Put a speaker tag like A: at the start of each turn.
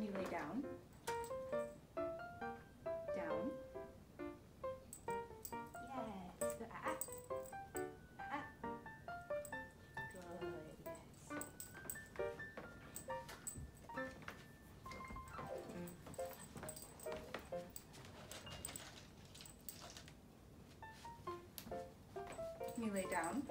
A: Can you lay down? Down. Yes. Ah, ah. Ah, ah. Good. Yes. Can you lay down?